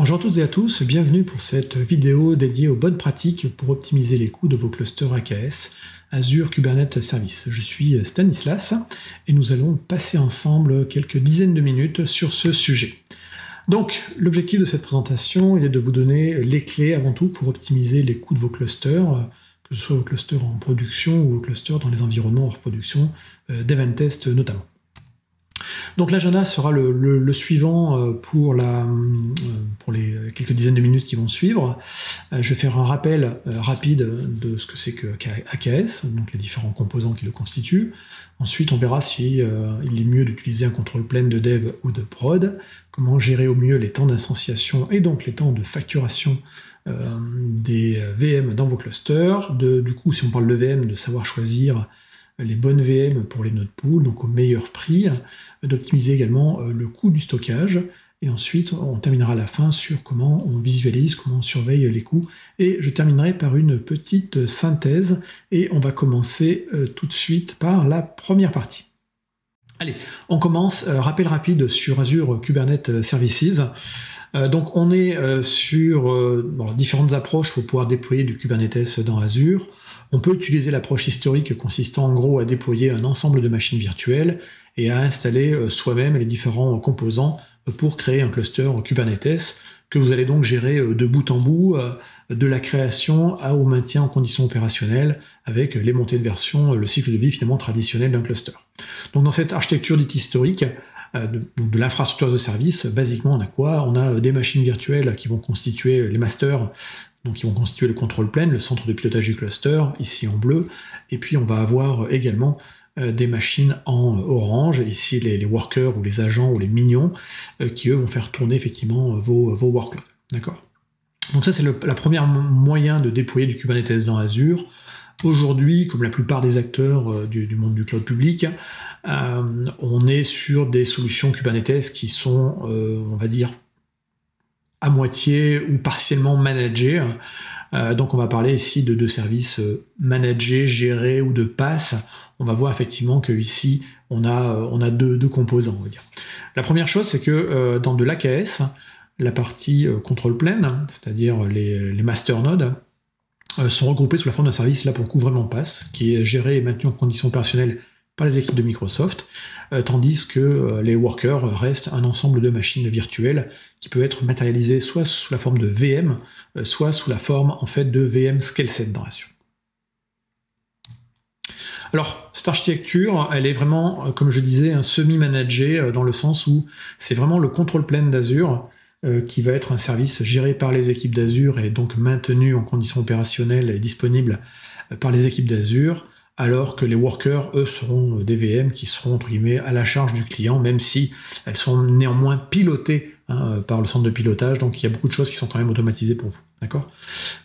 Bonjour à toutes et à tous, bienvenue pour cette vidéo dédiée aux bonnes pratiques pour optimiser les coûts de vos clusters AKS Azure Kubernetes Service. Je suis Stanislas et nous allons passer ensemble quelques dizaines de minutes sur ce sujet. Donc, l'objectif de cette présentation est de vous donner les clés avant tout pour optimiser les coûts de vos clusters, que ce soit vos clusters en production ou vos clusters dans les environnements hors production, euh, d'Eventest notamment. Donc l'agenda sera le, suivant euh, euh, pour les quelques dizaines de minutes qui vont suivre. Euh, je vais faire un rappel rapide de ce que c'est que AKS, donc les différents composants qui le constituent. Ensuite, on verra si il est mieux d'utiliser un contrôle plein de dev ou de prod, comment gérer au mieux les temps d'instanciation et donc les temps de facturation des VM dans vos clusters. du coup, si on parle de VM, de savoir choisir les bonnes VM pour les node pool, donc au meilleur prix, d'optimiser également euh, le coût du stockage, et ensuite on terminera à la fin sur comment on visualise, comment on surveille les coûts, et je terminerai par une petite synthèse, et on va commencer euh, tout de suite par la première partie. Allez, on commence, euh, rappel rapide sur Azure Kubernetes Services. donc on est sur différentes approches pour pouvoir déployer du Kubernetes dans Azure. On peut utiliser l'approche historique consistant en gros à déployer un ensemble de machines virtuelles et à installer euh, soi-même les différents composants pour créer un cluster Kubernetes que vous allez donc gérer euh, de bout en bout, euh, de la création au maintien en conditions opérationnelles, avec les montées de version, le cycle de vie finalement traditionnel d'un cluster. Donc dans cette architecture dite historique, de, de l'infrastructure de service, basiquement on a quoi? On a des machines virtuelles qui vont constituer les masters donc ils vont constituer le contrôle plane, le centre de pilotage du cluster, ici en bleu, et puis on va avoir également euh, des machines en orange, ici les, workers ou les agents ou les minions, euh, qui eux vont faire tourner effectivement vos, vos workloads. D'accord? Donc ça c'est la première moyen de déployer du Kubernetes dans Azure. Aujourd'hui, comme la plupart des acteurs euh, du, monde du cloud public, on est sur des solutions Kubernetes qui sont, on va dire, à moitié ou partiellement managés. Euh, donc on va parler ici de deux services euh, managés, gérés ou de pass. On va voir effectivement que ici on a, euh, on deux, composants. La première chose, c'est que dans de l'AKS, la partie contrôle pleine, c'est-à-dire les, les master nodes, sont regroupés sous la forme d'un service là pour le coup vraiment pass, qui est géré et maintenu en conditions opérationnelles les équipes de Microsoft, euh, tandis que euh, les workers restent un ensemble de machines virtuelles qui peut être matérialisé soit sous la forme de VM, euh, soit sous la forme en fait de VM scale set dans Azure. Alors, cette architecture, elle est vraiment, comme je disais, un semi-managé dans le sens où c'est vraiment le contrôle plein d'Azure qui va être un service géré par les équipes d'Azure et donc maintenu en conditions opérationnelles et disponible par les équipes d'Azure alors que les workers, eux, seront des VM qui seront, entre guillemets, à la charge du client, même si elles sont néanmoins pilotées hein, par le centre de pilotage, donc il y a beaucoup de choses qui sont quand même automatisées pour vous. D'accord?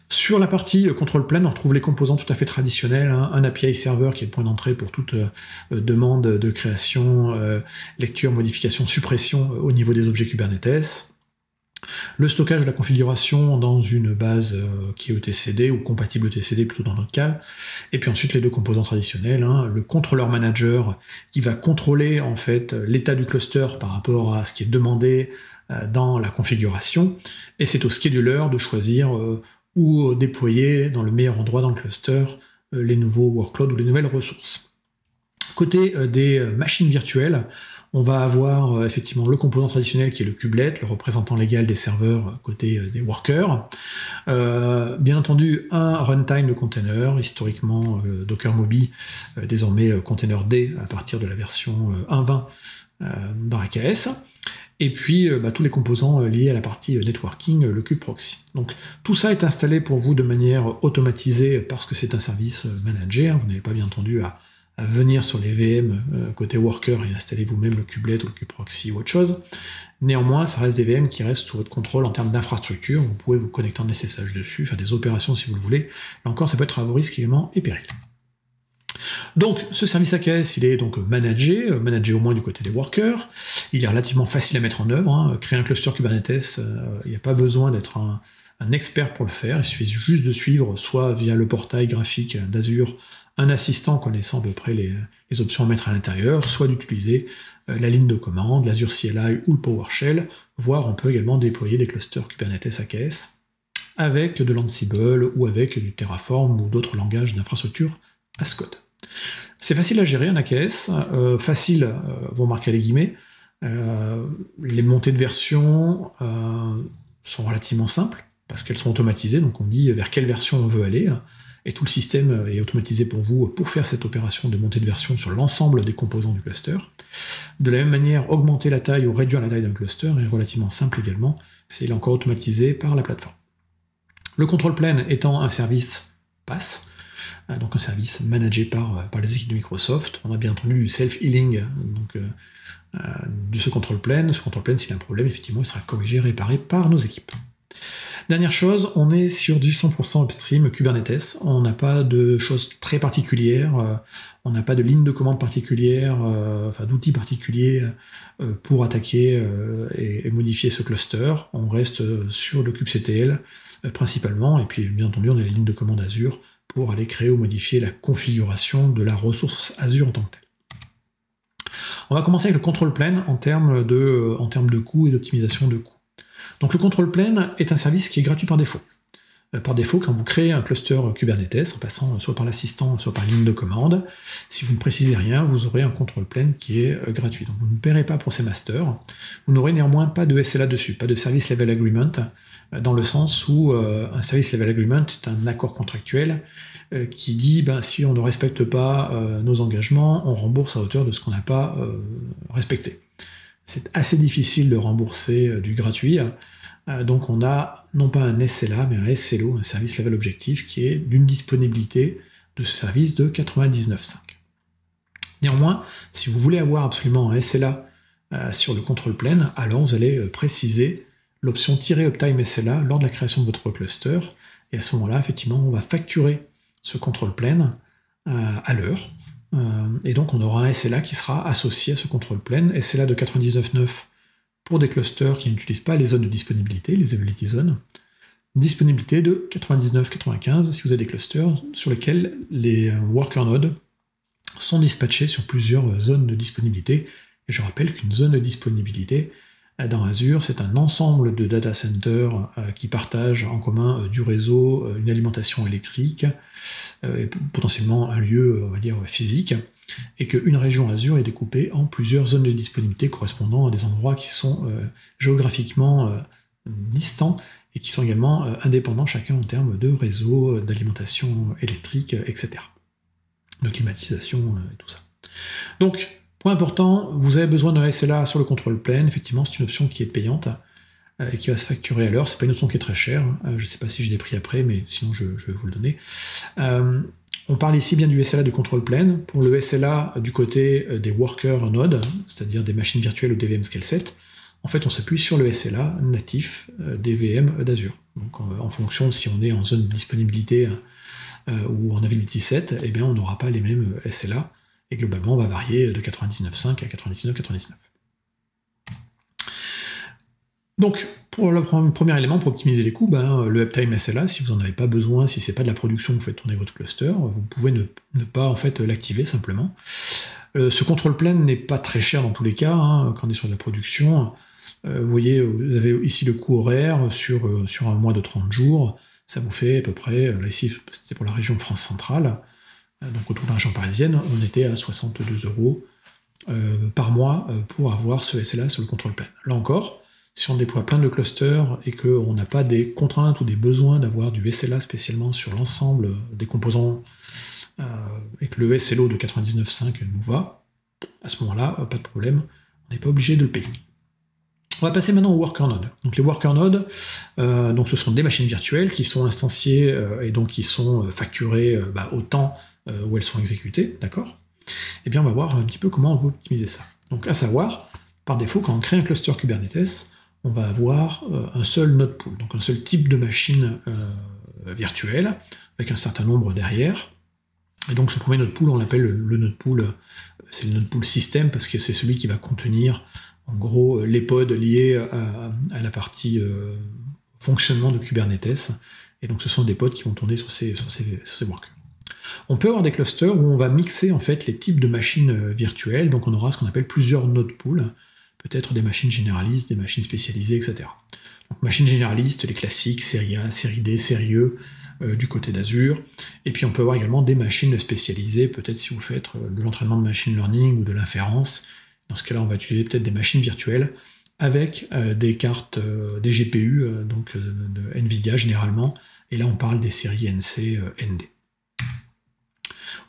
Sur la partie euh, contrôle plein, on retrouve les composants tout à fait traditionnels, hein. un API serveur qui est le point d'entrée pour toute euh, demande de création, euh, lecture, modification, suppression au niveau des objets Kubernetes, le stockage de la configuration dans une base euh, qui est ETCD ou compatible ETCD plutôt dans notre cas. Et puis ensuite les deux composants traditionnels, hein. le contrôleur manager qui va contrôler en fait l'état du cluster par rapport à ce qui est demandé euh, dans la configuration. Et c'est au scheduler de choisir euh, où déployer dans le meilleur endroit dans le cluster les nouveaux workloads ou les nouvelles ressources. Côté des machines virtuelles, on va avoir euh, effectivement le composant traditionnel qui est le kubelet, le représentant légal des serveurs euh, côté euh, des workers. bien entendu, un runtime de container, historiquement Docker Moby, désormais Container D à partir de la version 1.20 dans AKS. Et puis bah, tous les composants liés à la partie networking, le kubeproxy. Donc tout ça est installé pour vous de manière automatisée parce que c'est un service manager. Vous n'avez pas bien entendu à à venir sur les VM euh, côté worker et installer vous-même le kubelet ou le kubeproxy ou autre chose. Néanmoins, ça reste des VM qui restent sous votre contrôle en termes d'infrastructure. Vous pouvez vous connecter en SSH dessus, faire des opérations si vous le voulez. Encore, ça peut être à vos risques également et périls. Donc, ce service AKS, il est donc managé, euh, managé au moins du côté des workers. Il est relativement facile à mettre en œuvre. Hein. Créer un cluster Kubernetes, euh, il n'y a pas besoin d'être un expert pour le faire. Il suffit juste de suivre, soit via le portail graphique d'Azure, un assistant connaissant à peu près les, options à mettre à l'intérieur, soit d'utiliser euh, la ligne de commande, l'Azure CLI ou le PowerShell, voire on peut également déployer des clusters Kubernetes AKS avec de l'Ansible ou avec du Terraform ou d'autres langages d'infrastructure as code. C'est facile à gérer un AKS, euh, facile, euh, vous remarquez les guillemets, les montées de version sont relativement simples parce qu'elles sont automatisées, donc on dit vers quelle version on veut aller, et tout le système est automatisé pour vous pour faire cette opération de montée de version sur l'ensemble des composants du cluster. De la même manière, augmenter la taille ou réduire la taille d'un cluster est relativement simple également, c'est encore automatisé par la plateforme. Le control plane étant un service PaaS, euh, donc un service managé par, euh, par les équipes de Microsoft, on a bien entendu du self-healing euh, de ce control plane. Ce control plane, s'il a un problème, effectivement, il sera corrigé, réparé par nos équipes. Dernière chose, on est sur du 100% upstream Kubernetes. On n'a pas de choses très particulières, euh, on n'a pas de ligne de commande particulière, euh, enfin d'outils particuliers euh, pour attaquer et, modifier ce cluster. On reste sur le kubectl principalement, et puis bien entendu on a les lignes de commande Azure pour aller créer ou modifier la configuration de la ressource Azure en tant que telle. On va commencer avec le control plane en termes de, en termes de coûts et d'optimisation de coûts. Donc le control plane est un service qui est gratuit par défaut. Euh, par défaut, quand vous créez un cluster Kubernetes, en passant soit par l'assistant, soit par ligne de commande, si vous ne précisez rien, vous aurez un control plane qui est euh, gratuit. Donc vous ne paierez pas pour ces masters. Vous n'aurez néanmoins pas de SLA dessus, pas de Service Level Agreement, euh, dans le sens où un Service Level Agreement est un accord contractuel qui dit ben, si on ne respecte pas nos engagements, on rembourse à hauteur de ce qu'on n'a pas respecté c'est assez difficile de rembourser euh, du gratuit. Euh, donc on a non pas un SLA, mais un SLO, un service level objectif, qui est d'une disponibilité de ce service de 99.5. Néanmoins, si vous voulez avoir absolument un SLA euh, sur le contrôle plane, alors vous allez préciser l'option uptime SLA lors de la création de votre cluster. Et à ce moment-là, effectivement, on va facturer ce contrôle plane à l'heure et donc on aura un SLA qui sera associé à ce contrôle plane, SLA de 99.9 pour des clusters qui n'utilisent pas les zones de disponibilité, les availability zones, disponibilité de 99-95 si vous avez des clusters sur lesquels les euh, worker nodes sont dispatchés sur plusieurs zones de disponibilité. Et je rappelle qu'une zone de disponibilité euh, dans Azure, c'est un ensemble de data centers qui partagent en commun du réseau, une alimentation électrique, euh, potentiellement un lieu, on va dire, physique, et qu'une région Azure est découpée en plusieurs zones de disponibilité correspondant à des endroits qui sont euh, géographiquement euh, distants et qui sont également indépendants chacun en termes de réseau, d'alimentation électrique, etc. De climatisation et tout ça. Donc, point important, vous avez besoin d'un SLA sur le contrôle plane. Effectivement, c'est une option qui est payante. Euh, et qui va se facturer à l'heure. C'est pas une option qui est très chère. Euh, je ne sais pas si j'ai des prix après, mais sinon je, vais vous le donner. Euh, on parle ici bien du SLA de contrôle plane. Pour le SLA du côté des worker nodes, c'est-à-dire des machines virtuelles ou des VM Scale 7, en fait, on s'appuie sur le SLA natif des VM d'Azure. Donc, en fonction si on est en zone de disponibilité ou en availability 7, eh bien, on n'aura pas les mêmes SLA. Et globalement, on va varier de 99.5 à 99.99. Donc, pour le premier élément, pour optimiser les coûts, ben, le uptime SLA, si vous n'en avez pas besoin, si c'est pas de la production que vous faites tourner votre cluster, vous pouvez ne, pas en fait l'activer simplement. Euh, ce contrôle plane n'est pas très cher dans tous les cas, hein, quand on est sur de la production. Euh, vous voyez, vous avez ici le coût horaire sur, euh, sur un mois de 30 jours. Ça vous fait à peu près, là ici c'était pour la région France centrale, donc autour de la région parisienne, on était à 62 euros par mois pour avoir ce SLA sur le contrôle plane. Là encore, si on déploie plein de clusters et qu'on n'a pas des contraintes ou des besoins d'avoir du SLA spécialement sur l'ensemble des composants euh, et que le SLO de 99.5 nous va, à ce moment-là, pas de problème, on n'est pas obligé de le payer. On va passer maintenant aux worker nodes. Donc les worker nodes, euh, donc ce sont des machines virtuelles qui sont instanciées euh, et donc qui sont facturées bah, au temps où elles sont exécutées, d'accord? Eh bien, on va voir un petit peu comment on peut optimiser ça. Donc, à savoir, par défaut, quand on crée un cluster Kubernetes, on va avoir euh, un seul node pool, donc un seul type de machine euh, virtuelle, avec un certain nombre derrière. Et donc ce premier node pool, on l'appelle le, node pool, euh, c'est le node pool système, parce que c'est celui qui va contenir en gros les pods liés à, la partie fonctionnement de Kubernetes. Et donc ce sont des pods qui vont tourner sur ces, sur ces, workers. On peut avoir des clusters où on va mixer en fait les types de machines virtuelles. Donc on aura ce qu'on appelle plusieurs node pools, peut-être des machines généralistes, des machines spécialisées, etc. Donc machines généralistes, les classiques, série A, série D, série E, euh, du côté d'Azure. Et puis on peut avoir également des machines spécialisées, peut-être si vous faites euh, de l'entraînement de machine learning ou de l'inférence. Dans ce cas-là, on va utiliser peut-être des machines virtuelles avec euh, des cartes, des GPU, donc de NVIDIA généralement. Et là, on parle des séries NC, ND.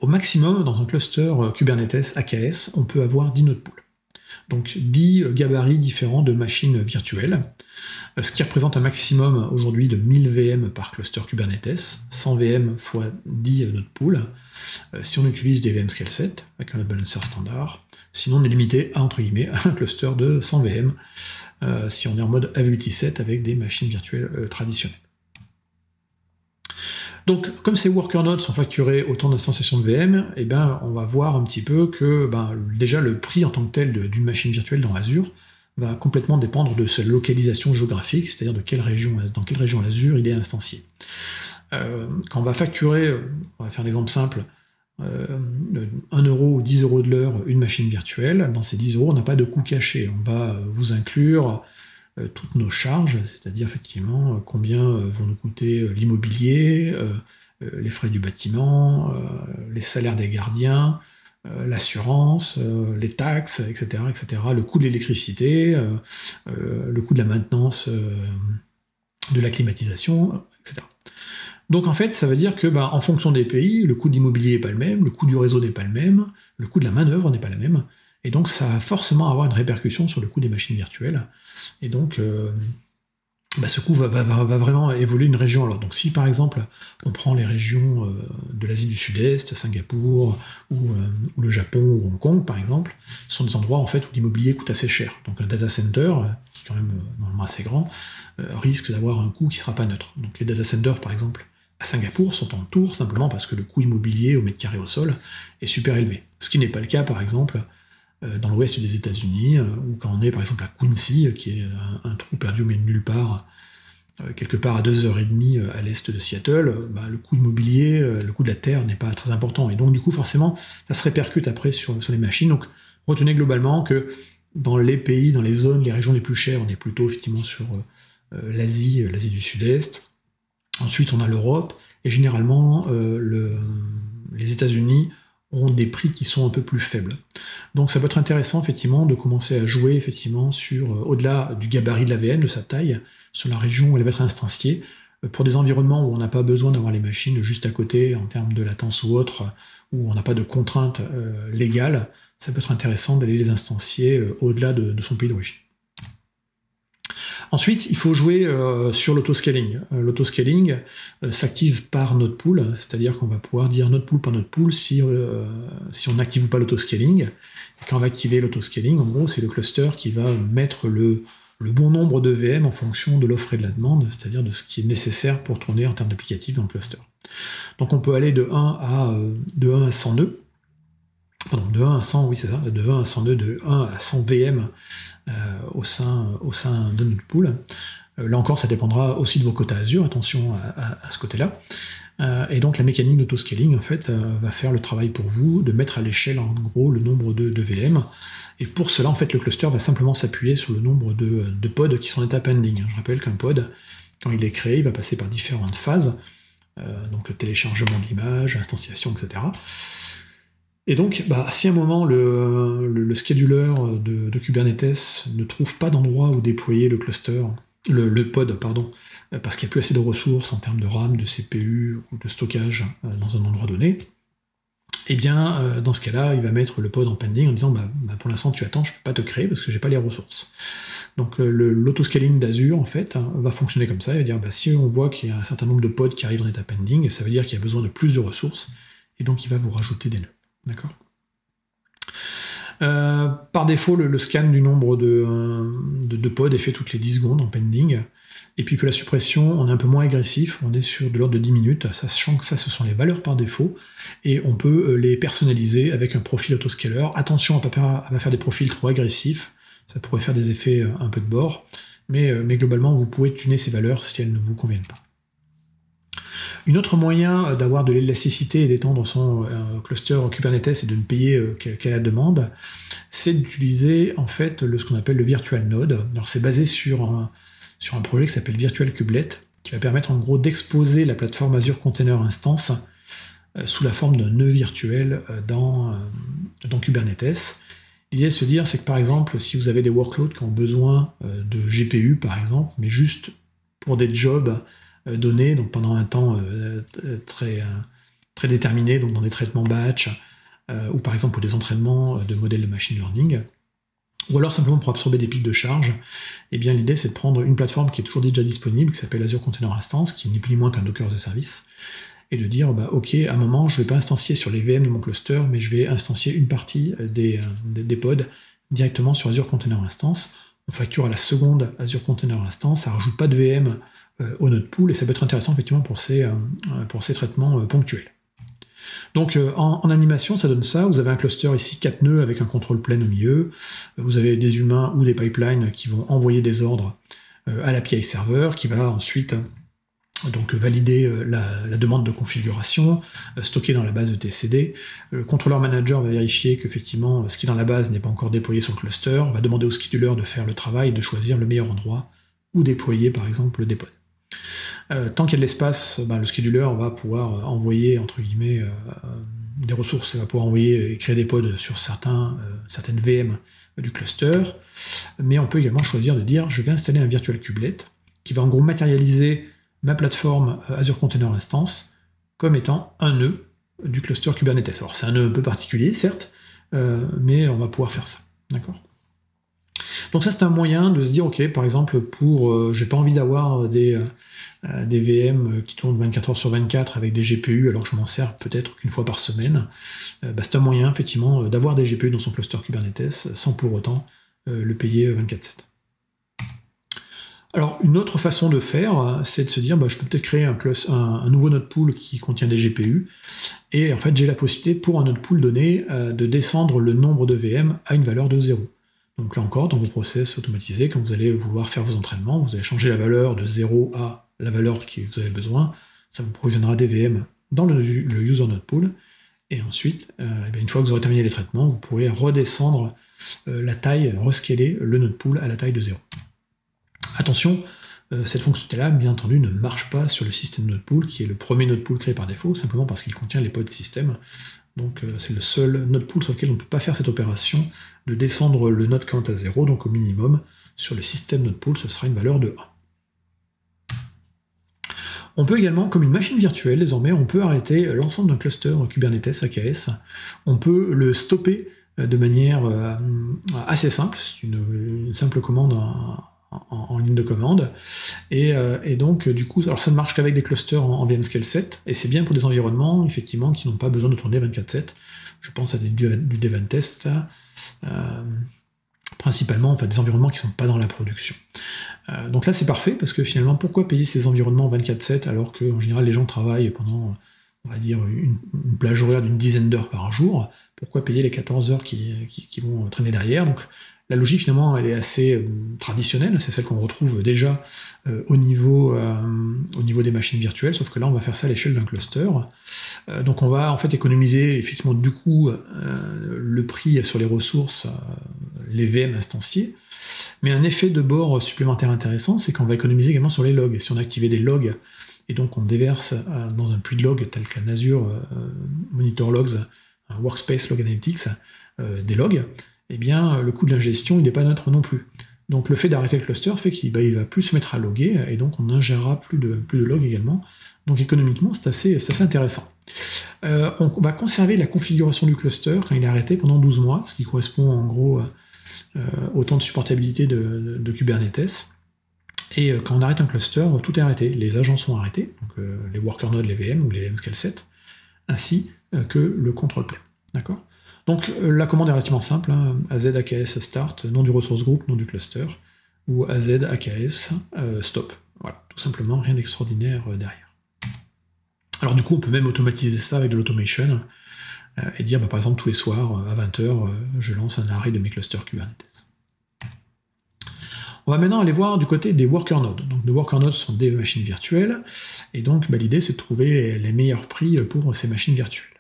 Au maximum, dans un cluster Kubernetes AKS, on peut avoir 10 node pools donc 10 gabarits différents de machines virtuelles, euh, ce qui représente un maximum aujourd'hui de 1000 VM par cluster Kubernetes, 100 VM x 10 node pool, euh, si on utilise des VM scale 7 avec un balancer standard, sinon on est limité à entre guillemets un cluster de 100 VM euh, si on est en mode Availability 7 avec des machines virtuelles traditionnelles. Donc, comme ces worker nodes sont facturés autant d'instanciations de VM, eh ben, on va voir un petit peu que ben, déjà le prix en tant que tel d'une machine virtuelle dans Azure va complètement dépendre de sa localisation géographique, c'est-à-dire de dans quelle région Azure il est instancié. Euh, quand on va facturer, on va faire un exemple simple, 1 euh, euro ou 10 euros de l'heure une machine virtuelle, dans ces 10 euros, on n'a pas de coût caché. On va vous inclure euh, toutes nos charges, c'est-à-dire effectivement euh, combien euh, vont nous coûter l'immobilier, les frais du bâtiment, les salaires des gardiens, l'assurance, les taxes, etc., etc., le coût de l'électricité, le coût de la maintenance de la climatisation, etc. Donc en fait, ça veut dire que bah, en fonction des pays, le coût d'immobilier n'est pas le même, le coût du réseau n'est pas le même, le coût de la main-d'œuvre n'est pas le même, et donc ça va forcément avoir une répercussion sur le coût des machines virtuelles. Et donc, euh, bah, ce coût va, vraiment évoluer d'une région l'autre. Donc si par exemple on prend les régions euh, de l'Asie du Sud-Est, Singapour, ou, euh, ou, le Japon, ou Hong Kong par exemple, ce sont des endroits en fait où l'immobilier coûte assez cher. Donc un data center, qui est quand même normalement assez grand, risque d'avoir un coût qui ne sera pas neutre. Donc les data centers par exemple à Singapour sont en tour simplement parce que le coût immobilier au mètre carré au sol est super élevé. Ce qui n'est pas le cas par exemple dans l'ouest des États-Unis, euh, ou quand on est par exemple à Quincy, qui est un, trou perdu de nulle part, euh, quelque part à 2h30 à l'est de Seattle, bah, le coût immobilier, le coût de la terre n'est pas très important. Et donc du coup, forcément, ça se répercute après sur, les machines. Donc retenez globalement que dans les pays, dans les zones, les régions les plus chères, on est plutôt effectivement sur l'Asie, l'Asie du Sud-Est. Ensuite, on a l'Europe, et généralement, le, les États-Unis ont des prix qui sont un peu plus faibles. Donc ça peut être intéressant effectivement de commencer à jouer effectivement sur euh, au-delà du gabarit de la VM, de sa taille, sur la région où elle va être instanciée, euh, pour des environnements où on n'a pas besoin d'avoir les machines juste à côté en termes de latence ou autre, où on n'a pas de contraintes euh, légales, ça peut être intéressant d'aller les instancier au-delà de son pays d'origine. Ensuite, il faut jouer euh, sur l'autoscaling. Euh, l'autoscaling euh, s'active par notre pool, c'est-à-dire qu'on va pouvoir dire notre pool par notre pool si, si on n'active pas l'autoscaling. Quand on va activer l'autoscaling, en gros, c'est le cluster qui va mettre le, bon nombre de VM en fonction de l'offre et de la demande, c'est-à-dire de ce qui est nécessaire pour tourner en termes d'applicatifs dans le cluster. Donc on peut aller de 1 à, de 1 à 102, pardon, de 1 à 100, oui c'est ça, de 1 à 102, de 1 à 100 VM euh, au, sein, au sein de notre pool. Euh, là encore, ça dépendra aussi de vos quotas Azure, attention à, ce côté-là. Euh, et donc la mécanique d'autoscaling en fait va faire le travail pour vous de mettre à l'échelle en gros le nombre de, VM. Et pour cela, en fait, le cluster va simplement s'appuyer sur le nombre de, de, pods qui sont en état pending. Je rappelle qu'un pod, quand il est créé, il va passer par différentes phases, donc le téléchargement de l'image, etc. Et donc, bah, si à un moment le, le, scheduler de, Kubernetes ne trouve pas d'endroit où déployer le cluster, le, pod, pardon, parce qu'il n'y a plus assez de ressources en termes de RAM, de CPU ou de stockage euh, dans un endroit donné, eh bien, euh, dans ce cas-là, il va mettre le pod en pending en disant bah, bah, pour l'instant tu attends, je ne peux pas te créer parce que j'ai pas les ressources. Donc euh, l'autoscaling d'Azure en fait hein, va fonctionner comme ça. Il va dire si on voit qu'il y a un certain nombre de pods qui arrivent en état pending, ça veut dire qu'il y a besoin de plus de ressources, et donc il va vous rajouter des nœuds. D'accord euh, par défaut, le, scan du nombre euh, de, pods est fait toutes les 10 secondes en pending. Et puis pour la suppression, on est un peu moins agressif, on est sur de l'ordre de 10 minutes, sachant que ça, ce sont les valeurs par défaut, et on peut euh, les personnaliser avec un profil autoscaler. Attention à ne pas, faire des profils trop agressifs, ça pourrait faire des effets un peu de bord. mais globalement, vous pouvez tuner ces valeurs si elles ne vous conviennent pas. Une autre moyen d'avoir de l'élasticité et d'étendre son cluster Kubernetes et de ne payer qu'à la demande, c'est d'utiliser en fait ce qu'on appelle le virtual node. Alors c'est basé sur un, projet qui s'appelle Virtual Kubelet, qui va permettre en gros d'exposer la plateforme Azure Container Instance euh, sous la forme d'un nœud virtuel euh, dans, euh, dans Kubernetes. L'idée de se dire, c'est que par exemple, si vous avez des workloads qui ont besoin de GPU, par exemple, mais juste pour des jobs donnés, donc pendant un temps très, très déterminé, donc dans des traitements batch, ou par exemple pour des entraînements de modèles de machine learning, ou alors simplement pour absorber des pics de charge, eh bien l'idée c'est de prendre une plateforme qui est toujours déjà disponible, qui s'appelle Azure Container Instance, qui n'est plus moins qu'un Docker de service, et de dire bah ok, à un moment je ne vais pas instancier sur les VM de mon cluster, mais je vais instancier une partie des, des, pods directement sur Azure Container Instance. On facture à la seconde Azure Container Instance, ça rajoute pas de VM euh, au node pool, et ça peut être intéressant effectivement pour ces, euh, pour ces traitements euh, ponctuels. Donc euh, en, animation, ça donne ça. Vous avez un cluster ici, 4 nœuds avec un contrôle plein au milieu. Vous avez des humains ou des pipelines qui vont envoyer des ordres euh, à l'API serveur qui va ensuite donc valider euh, la, demande de configuration, stocker dans la base de TCD. Le contrôleur manager va vérifier qu'effectivement ce qui est dans la base n'est pas encore déployé sur le cluster, va demander au scheduler de faire le travail et de choisir le meilleur endroit où déployer par exemple le dépôt. Euh, tant qu'il y a de l'espace, ben, le scheduler va pouvoir euh, envoyer entre guillemets euh, des ressources, il va pouvoir envoyer et créer des pods sur certaines VM du cluster, mais on peut également choisir de dire je vais installer un virtual kubelet qui va en gros matérialiser ma plateforme Azure Container Instance comme étant un nœud du cluster Kubernetes. Alors c'est un nœud un peu particulier, certes, mais on va pouvoir faire ça. D'accord? Donc ça c'est un moyen de se dire, ok, par exemple, pour j'ai pas envie d'avoir des, euh, VM qui tournent 24 heures sur 24 avec des GPU alors que je m'en sers peut-être qu'une fois par semaine, euh, bah, c'est un moyen effectivement euh, d'avoir des GPU dans son cluster Kubernetes sans pour autant le payer 24/7. Alors une autre façon de faire, c'est de se dire bah, je peux peut-être créer un, un, nouveau node pool qui contient des GPU, et en fait j'ai la possibilité pour un node pool donné de descendre le nombre de VM à une valeur de 0. Donc là encore, dans vos process automatisés, quand vous allez vouloir faire vos entraînements, vous allez changer la valeur de 0 à la valeur que vous avez besoin, ça vous provisionnera des VM dans le, user node pool, et ensuite, euh, eh une fois que vous aurez terminé les traitements, vous pourrez redescendre euh, la taille, rescaler le node pool à la taille de 0. Attention, euh, cette fonctionnalité-là, bien entendu, ne marche pas sur le système node pool, qui est le premier node pool créé par défaut, simplement parce qu'il contient les pods système. Donc c'est le seul node pool sur lequel on ne peut pas faire cette opération de descendre le node count à 0, donc au minimum, sur le système node pool, ce sera une valeur de 1. On peut également, comme une machine virtuelle, désormais, on peut arrêter l'ensemble d'un cluster Kubernetes AKS. On peut le stopper euh, de manière euh, assez simple, c'est une, simple commande en, ligne de commande. Euh, et, donc, du coup, alors ça ne marche qu'avec des clusters en, VMscale 7, et c'est bien pour des environnements, effectivement, qui n'ont pas besoin de tourner 24-7. Je pense à des, du, du Devantest, principalement, enfin, des environnements qui ne sont pas dans la production. Euh, donc là, c'est parfait, parce que finalement, pourquoi payer ces environnements 24-7 alors qu'en général, les gens travaillent pendant, on va dire, une, plage horaire d'une dizaine d'heures par jour? Pourquoi payer les 14 heures qui, vont traîner derrière? Donc la logique, finalement, elle est assez euh, traditionnelle, c'est celle qu'on retrouve déjà euh, au, niveau, au niveau des machines virtuelles, sauf que là, on va faire ça à l'échelle d'un cluster. donc on va en fait économiser effectivement du coup le prix sur les ressources, les VM instanciés, mais un effet de bord supplémentaire intéressant, c'est qu'on va économiser également sur les logs. Si on activait des logs et donc on déverse euh, dans un puits de logs tel qu'un Azure euh, Monitor Logs, un Workspace Log Analytics, euh, des logs, eh bien le coût de l'ingestion il n'est pas neutre non plus. Donc le fait d'arrêter le cluster fait qu'il bah, va plus se mettre à loguer et donc on n'ingérera plus de, logs également. Donc économiquement c'est assez, intéressant. on va conserver la configuration du cluster quand il est arrêté pendant 12 mois, ce qui correspond en gros euh, autant de supportabilité de, Kubernetes. Et euh, quand on arrête un cluster, tout est arrêté. Les agents sont arrêtés, donc euh, les worker nodes, les VM ou les MScale 7, ainsi que le contrôle plane. D'accord? Donc la commande est relativement simple, hein, AKS start, nom du resource group, nom du cluster, ou AKS stop. Voilà, tout simplement, rien d'extraordinaire derrière. Alors du coup, on peut même automatiser ça avec de l'automation. Euh, et dire bah, par exemple tous les soirs euh, à 20h, euh, je lance un arrêt de mes clusters Kubernetes. On va maintenant aller voir du côté des worker nodes. Donc, les worker nodes sont des machines virtuelles, et donc bah, l'idée c'est de trouver les meilleurs prix pour ces machines virtuelles.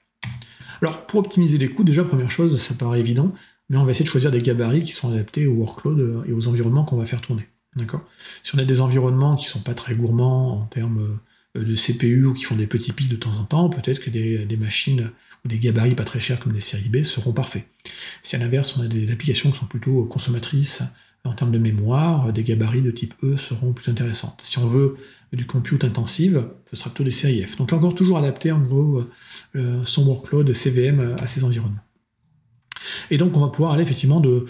Alors, pour optimiser les coûts, déjà, première chose, ça paraît évident, mais on va essayer de choisir des gabarits qui sont adaptés au workload et aux environnements qu'on va faire tourner. D'accord? Si on a des environnements qui sont pas très gourmands en termes euh, de CPU ou qui font des petits pics de temps en temps, peut-être que des, machines ou des gabarits pas très chers comme des séries B seront parfaits. Si à l'inverse on a des applications qui sont plutôt consommatrices en termes de mémoire, des gabarits de type E seront plus intéressantes. Si on veut du compute intensive, ce sera plutôt des séries F. Donc encore toujours adapter en gros euh, son workload CVM à ces environnements. Et donc on va pouvoir aller effectivement de,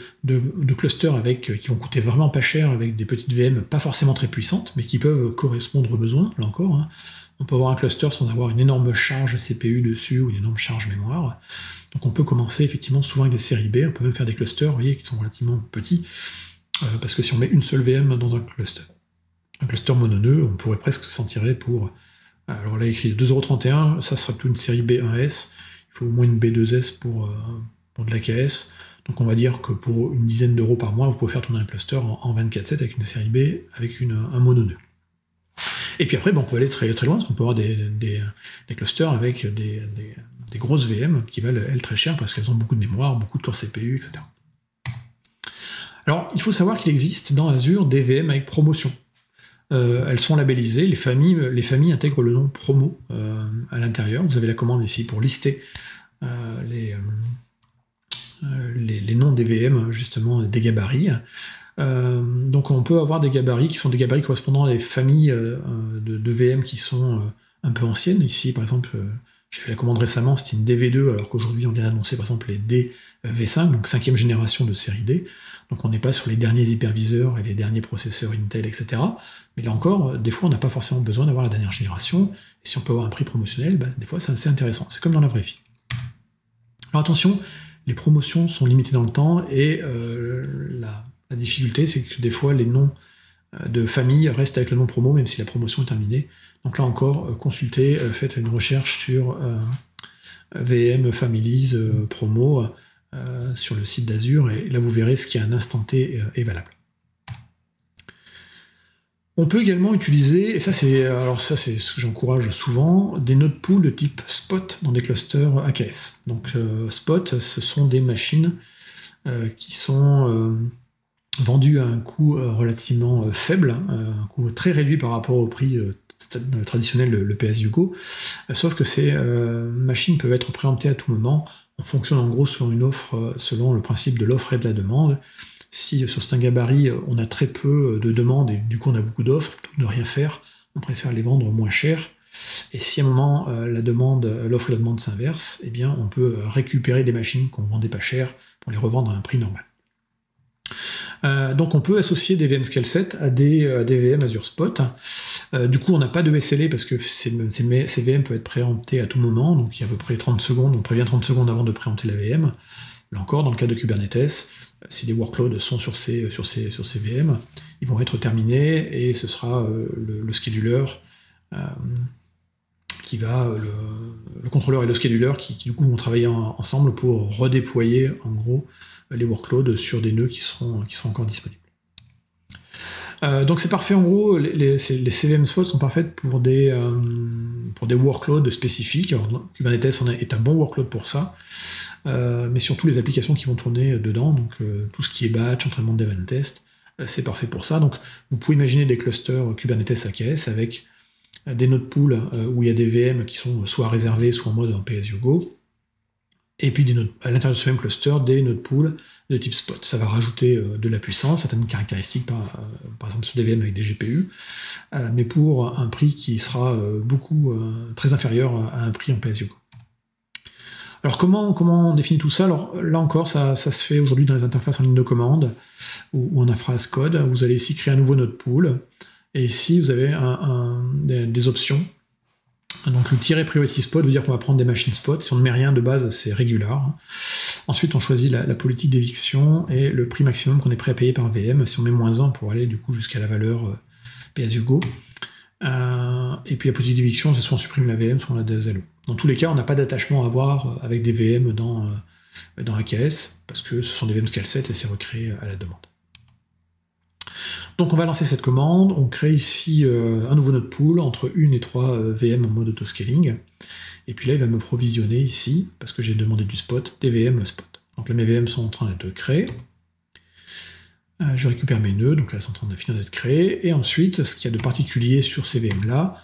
clusters avec, euh, qui vont coûter vraiment pas cher, avec des petites VM pas forcément très puissantes, mais qui peuvent correspondre aux besoins, là encore. Hein. On peut avoir un cluster sans avoir une énorme charge CPU dessus ou une énorme charge mémoire. Donc on peut commencer effectivement souvent avec des séries B, on peut même faire des clusters, vous voyez, qui sont relativement petits, euh, parce que si on met une seule VM dans un cluster, un cluster mononeux, on pourrait presque s'en tirer pour... Alors là, écrit 2,31€, ça sera plutôt une série B1S, il faut au moins une B2S pour, euh, pour de. Donc on va dire que pour une dizaine d'euros par mois, vous pouvez faire tourner un cluster en, 24-7 avec une série B, avec une, un mononœud. Et puis après, on peut aller très, très loin, parce qu'on peut avoir des, clusters avec des, grosses VM qui valent, elles, très cher, parce qu'elles ont beaucoup de mémoire, beaucoup de corps CPU, etc. Alors, il faut savoir qu'il existe dans Azure des VM avec promotion. Euh, elles sont labellisées, les familles, les familles intègrent le nom promo euh, à l'intérieur. Vous avez la commande ici pour lister euh, les, les, noms des VM, justement, des gabarits. Donc on peut avoir des gabarits qui sont des gabarits correspondant à des familles euh, de, VM qui sont un peu anciennes. Ici, par exemple, j'ai fait la commande récemment, c'était une DV2, alors qu'aujourd'hui on vient d'annoncer par exemple les DV5, donc cinquième génération de série D. Donc on n'est pas sur les derniers hyperviseurs et les derniers processeurs Intel, etc. Mais là encore, des fois on n'a pas forcément besoin d'avoir la dernière génération. Et si on peut avoir un prix promotionnel, bah, des fois c'est assez intéressant. C'est comme dans la vraie vie. Alors attention, les promotions sont limitées dans le temps et euh, la, difficulté, c'est que des fois, les noms euh, de famille restent avec le nom promo, même si la promotion est terminée. Donc là encore, euh, consultez, faites une recherche sur VM Families promo sur le site d'Azure et là vous verrez ce qui à un instant T est valable. On peut également utiliser, et ça c'est alors ça c'est ce que j'encourage souvent, des node pools de type Spot dans des clusters AKS. Donc euh, Spot, ce sont des machines euh, qui sont euh, vendues à un coût relativement faible, hein, un coût très réduit par rapport au prix traditionnel, le, PS Hugo. sauf que ces machines peuvent être préemptées à tout moment. On fonctionne en gros sur une offre selon le principe de l'offre et de la demande si sur certains gabarits on a très peu de demandes et du coup on a beaucoup d'offres, plutôt que de rien faire, on préfère les vendre moins cher. Et si à un moment euh, la demande, l'offre et la demande s'inversent, eh bien on peut récupérer des machines qu'on vendait pas cher pour les revendre à un prix normal. Euh, donc on peut associer des VM Scale 7 à des, euh, VM Azure Spot. du coup, on n'a pas de SLA parce que ces, VM peuvent être préemptés à tout moment, donc il y a à peu près 30 secondes, on prévient 30 secondes avant de préempter la VM. Là encore, dans le cas de Kubernetes, si des workloads sont sur ces, sur, sur ces VM, ils vont être terminés et ce sera euh, le, scheduler euh, qui va, le, contrôleur et le scheduler qui, vont travailler ensemble pour redéployer en gros les workloads sur des nœuds qui seront, encore disponibles. Euh, donc c'est parfait en gros, les, les, CVM sont parfaites pour des, pour des workloads spécifiques. Kubernetes est un bon workload pour ça. Euh, mais surtout les applications qui vont tourner dedans, donc euh, tout ce qui est batch, entraînement de dev test, euh, c'est parfait pour ça. Donc vous pouvez imaginer des clusters Kubernetes AKS avec des node pools où il y a des VM qui sont soit réservés, soit en mode en PSUGO, et puis à l'intérieur de ce même cluster, des node pools de type spot. Ça va rajouter de la puissance, certaines caractéristiques, par, par, exemple sur des VM avec des GPU, mais pour un prix qui sera beaucoup très inférieur à un prix en PSUGO. Alors comment, comment on définit tout ça? Alors là encore, ça, se fait aujourd'hui dans les interfaces en ligne de commande ou, en phrase code. Vous allez ici créer un nouveau node pool. Et ici, vous avez des, options. Donc le tiret priority spot veut dire qu'on va prendre des machines spot. Si on ne met rien de base, c'est régular. Ensuite, on choisit la, politique d'éviction et le prix maximum qu'on est prêt à payer par VM. Si on met moins 1 pour aller du coup jusqu'à la valeur euh, PS Hugo. Euh, et puis la politique d'éviction, c'est soit on supprime la VM, soit on la désalloue. Dans tous les cas, on n'a pas d'attachement à avoir avec des VM dans, euh, dans AKS, parce que ce sont des VM scale 7 et c'est recréé à la demande. Donc on va lancer cette commande, on crée ici un nouveau node pool entre une et trois VM en mode autoscaling. Et puis là, il va me provisionner ici, parce que j'ai demandé du spot, des VM spot. Donc là, mes VM sont en train d'être créés. Euh, je récupère mes nœuds, donc là, ils sont en train de finir d'être créés. Et ensuite, ce qu'il y a de particulier sur ces VM-là,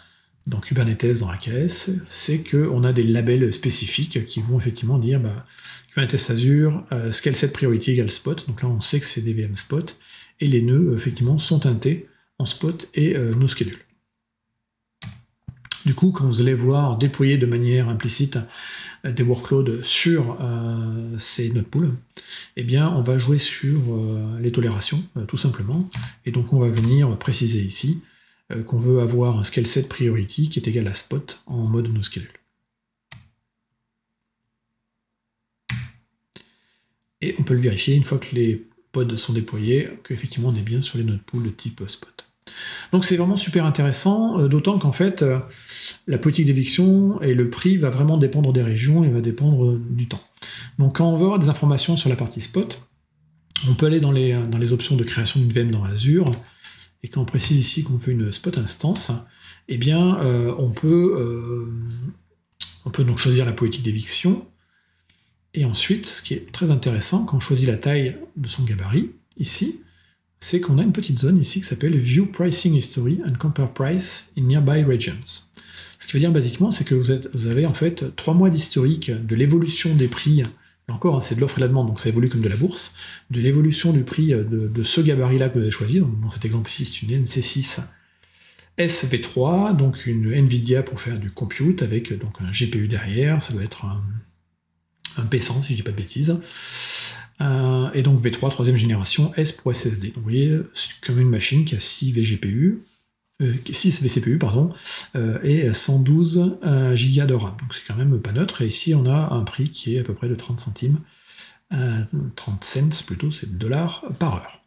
dans Kubernetes, dans AKS, c'est qu'on a des labels spécifiques qui vont effectivement dire bah, Kubernetes Azure, euh, scale set priority égale spot. Donc là, on sait que c'est des VM spot. Et les nœuds, effectivement, sont teintés en spot et euh, no schedule. Du coup, quand vous allez vouloir déployer de manière implicite euh, des workloads sur euh, ces node pools, eh bien, on va jouer sur les tolérations, tout simplement. Et donc, on va venir préciser ici qu'on veut avoir un scale set priority qui est égal à spot en mode no schedule. Et on peut le vérifier une fois que les pods sont déployés, qu'effectivement on est bien sur les node pools de type spot. Donc c'est vraiment super intéressant, euh, d'autant qu'en fait, euh, la politique d'éviction et le prix va vraiment dépendre des régions et va dépendre euh, du temps. Donc quand on veut avoir des informations sur la partie spot, on peut aller dans les, dans les options de création d'une VM dans Azure, et quand on précise ici qu'on veut une spot instance, eh bien on, peut, on peut donc choisir la politique d'éviction, et ensuite, ce qui est très intéressant, quand on choisit la taille de son gabarit, ici, c'est qu'on a une petite zone ici qui s'appelle View Pricing History and Compare Price in Nearby Regions. Ce qui veut dire basiquement, c'est que vous, avez en fait trois mois d'historique de l'évolution des prix, encore, hein, c'est de l'offre et de la demande, donc ça évolue comme de la bourse, de l'évolution du prix de, ce gabarit-là que vous avez choisi, dans cet exemple ici, c'est une NC6 SV3, donc une NVIDIA pour faire du compute, avec donc un GPU derrière, ça doit être un, un P100 si je dis pas de bêtises. Euh, et donc V3, troisième génération, S pour SSD. Donc vous voyez, c'est comme une machine qui a 6 VGPU, 6 VCPU, pardon, euh, et 112 Go de RAM. Donc c'est quand même pas neutre. Et ici, on a un prix qui est à peu près de 30 centimes, 30 euh, cents plutôt, c'est dollars par heure.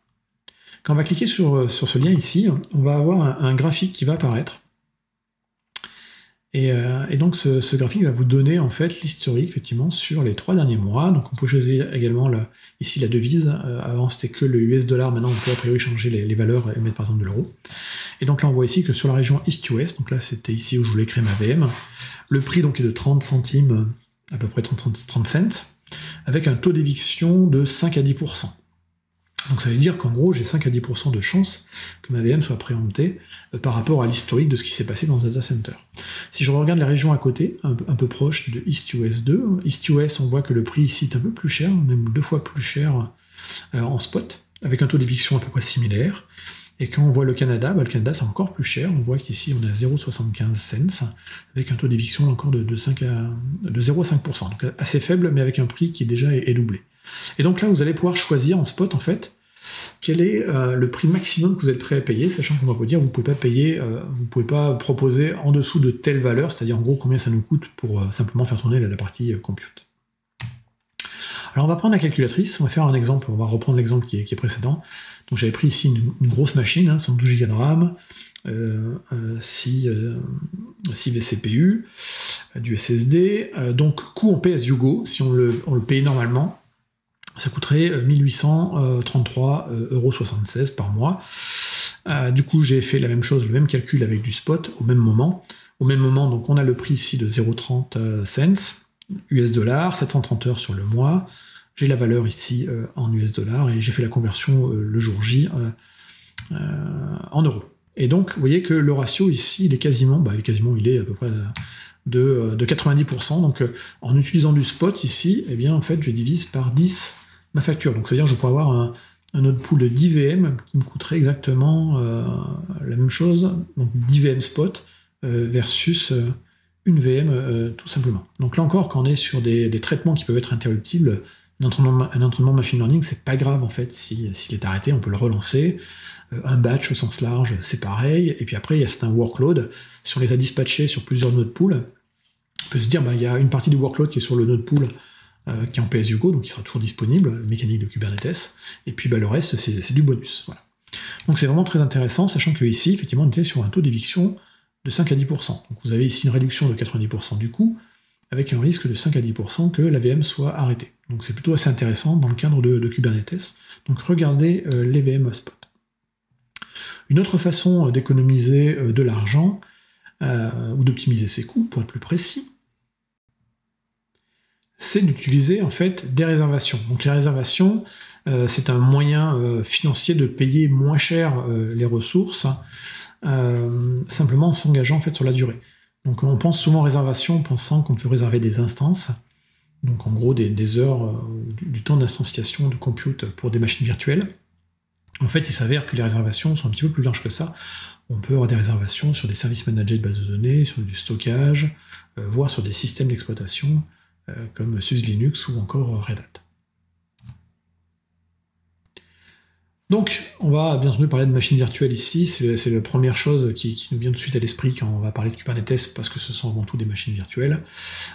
Quand on va cliquer sur, sur ce lien ici, on va avoir un graphique qui va apparaître euh, et, donc ce, graphique va vous donner en fait l'historique effectivement sur les trois derniers mois. Donc on peut choisir également ici la devise. Euh, avant c'était que le US dollar, maintenant on peut a priori changer les, valeurs et mettre par exemple de l'euro. Et donc là on voit ici que sur la région East-US, donc là c'était ici où je voulais créer ma VM, le prix donc est de 30 centimes, à peu près 30, 30 cents, avec un taux d'éviction de 5 à 10%. Donc ça veut dire qu'en gros, j'ai 5 à 10% de chance que ma VM soit préemptée euh, par rapport à l'historique de ce qui s'est passé dans un data center. Si je regarde la région à côté, un, peu proche de East US 2, East US, on voit que le prix ici est un peu plus cher, même deux fois plus cher euh, en spot, avec un taux d'éviction à peu près similaire. Et quand on voit le Canada, bah, le Canada c'est encore plus cher. On voit qu'ici on a 0,75 cents, avec un taux d'éviction encore de, de 0,5%. Donc assez faible, mais avec un prix qui déjà est doublé. Et donc là, vous allez pouvoir choisir en spot, en fait, quel est euh, le prix maximum que vous êtes prêt à payer, sachant qu'on va vous dire vous pouvez pas payer, euh, vous pouvez pas proposer en dessous de telle valeur, c'est-à-dire en gros combien ça nous coûte pour euh, simplement faire tourner la, partie compute. Alors on va prendre la calculatrice, on va faire un exemple, on va reprendre l'exemple qui, est précédent. Donc j'avais pris ici une, grosse machine, 112 Go de RAM, 6, vCPU, du SSD, donc coût en PS Hugo, si on le, on le paye normalement, ça coûterait 1833,76 euh, euros par mois. Euh, du coup, j'ai fait la même chose, le même calcul avec du spot au même moment. Au même moment, donc on a le prix ici de 0,30 euh, cents US dollars, 730 heures sur le mois. J'ai la valeur ici en US dollars et j'ai fait la conversion le jour J en euros. Et donc, vous voyez que le ratio ici, il est quasiment, bah, il quasiment, il est à peu près de, 90%. Donc, en utilisant du spot ici, eh bien, en fait, je divise par 10 ma facture. Donc c'est-à-dire je pourrais avoir un, autre pool de 10 VM qui me coûterait exactement euh, la même chose, donc 10 VM spot euh, versus euh, une VM tout simplement. Donc là encore, quand on est sur des, traitements qui peuvent être interruptibles, un entraînement, machine learning, c'est pas grave en fait s'il est arrêté, on peut le relancer. un batch au sens large, c'est pareil. Et puis après, il y a certains workloads. Si on les a dispatchés sur plusieurs node pools, on peut se dire, bah, il y a une partie du workload qui est sur le node pool euh, qui est en PSUGO, donc il sera toujours disponible, mécanique de Kubernetes, et puis bah, le reste, c'est du bonus. Voilà. Donc c'est vraiment très intéressant, sachant que ici, effectivement, on était sur un taux d'éviction de 5 à 10%. Donc vous avez ici une réduction de 90% du coût, avec un risque de 5 à 10% que la VM soit arrêtée. Donc c'est plutôt assez intéressant dans le cadre de, Kubernetes. Donc regardez euh, les VM spot. Une autre façon d'économiser de l'argent, ou d'optimiser ses coûts, pour être plus précis, c'est d'utiliser en fait des réservations. Donc les réservations, euh, c'est un moyen euh, financier de payer moins cher euh, les ressources, simplement en s'engageant en fait sur la durée. Donc on pense souvent réservation en pensant qu'on peut réserver des instances, donc en gros des, heures du, temps d'instanciation de compute pour des machines virtuelles. En fait, il s'avère que les réservations sont un petit peu plus larges que ça. On peut avoir des réservations sur des services managés de base de données, sur du stockage, voire sur des systèmes d'exploitation, comme SUSE Linux ou encore Red Hat. Donc, on va bien entendu parler de machines virtuelles ici, c'est la première chose qui, nous vient tout de suite à l'esprit quand on va parler de Kubernetes, parce que ce sont avant tout des machines virtuelles.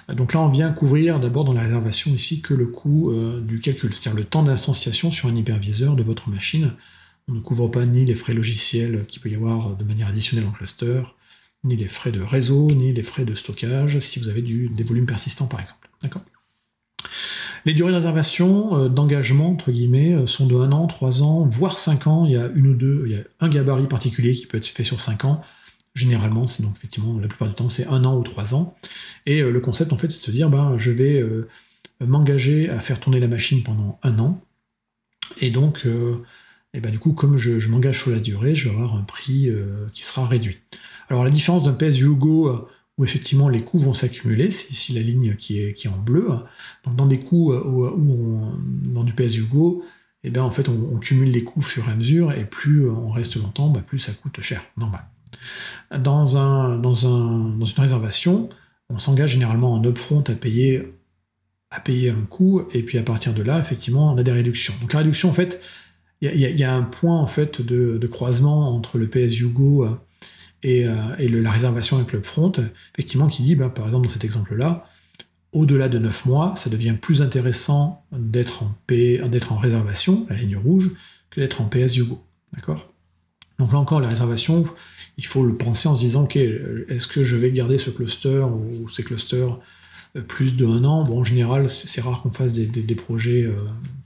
Donc là, on vient couvrir d'abord dans la réservation ici que le coût euh, du calcul, c'est-à-dire le temps d'instanciation sur un hyperviseur de votre machine. On ne couvre pas ni les frais logiciels qu'il peut y avoir de manière additionnelle en cluster, ni les frais de réseau, ni les frais de stockage, si vous avez des volumes persistants par exemple. D'accord les durées d'intervention, euh, d'engagement, entre guillemets, euh, sont de 1 an, 3 ans, voire 5 ans. Il y a une ou deux, il y a un gabarit particulier qui peut être fait sur 5 ans. Généralement, c'est donc effectivement, la plupart du temps, c'est 1 an ou 3 ans. Et euh, le concept, en fait, c'est de se dire, ben, je vais m'engager à faire tourner la machine pendant un an. Et donc, et ben, du coup, comme je, m'engage sur la durée, je vais avoir un prix qui sera réduit. Alors, la différence d'un PS Hugo effectivement les coûts vont s'accumuler, c'est ici la ligne qui est, en bleu. Donc dans des coûts euh, où, dans du PS Hugo, eh bien, en fait, on, cumule les coûts fur et à mesure, et plus on reste longtemps, bah, plus ça coûte cher, normal. Dans, un, dans, un, dans une réservation, on s'engage généralement en upfront à payer, à payer un coût, et puis à partir de là, effectivement, on a des réductions. Donc la réduction, en fait, il y, a un point en fait de, de croisement entre le PS Hugo et, euh, la réservation avec le front, effectivement, qui dit, bah, par exemple, dans cet exemple-là, au-delà de 9 mois, ça devient plus intéressant d'être en, en réservation, la ligne rouge, que d'être en PS Hugo. D'accord? Donc là encore, la réservation, il faut le penser en se disant, ok, est-ce que je vais garder ce cluster ou ces clusters euh, plus de un an? Bon, en général, c'est rare qu'on fasse des, projets euh,